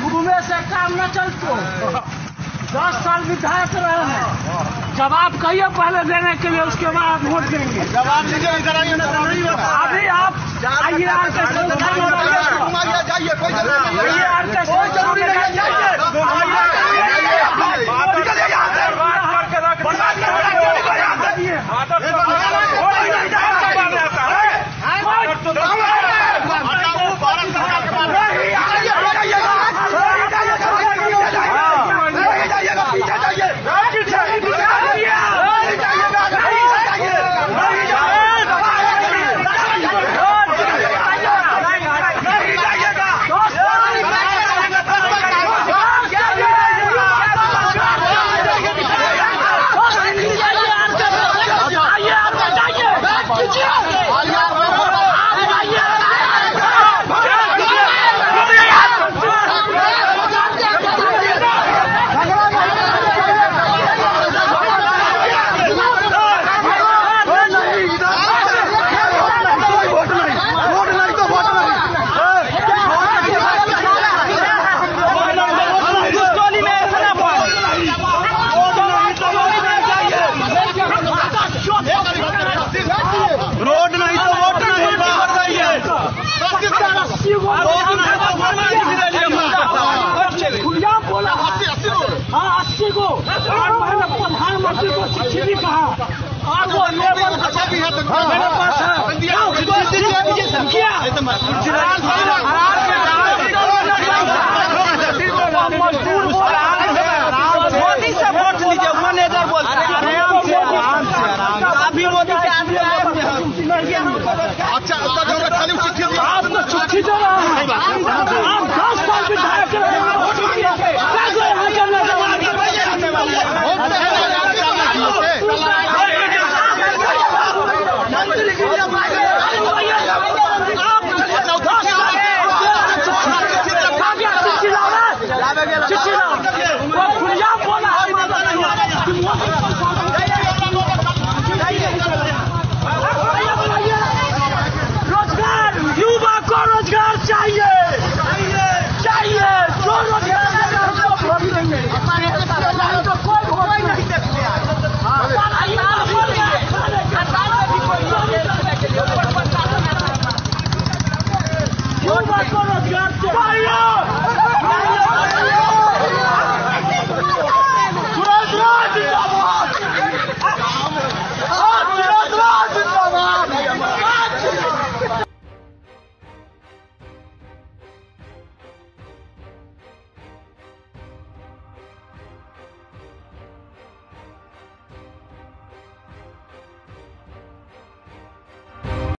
घूमे से काम न चलते। दस साल विधायक रहे हैं। जवाब कहिए पहले देने के लिए उसके बाद वोट देंगे। जवाब अभी आप आइए जाइए कोई ज़रूरी नहीं है हाँ मेरे पास था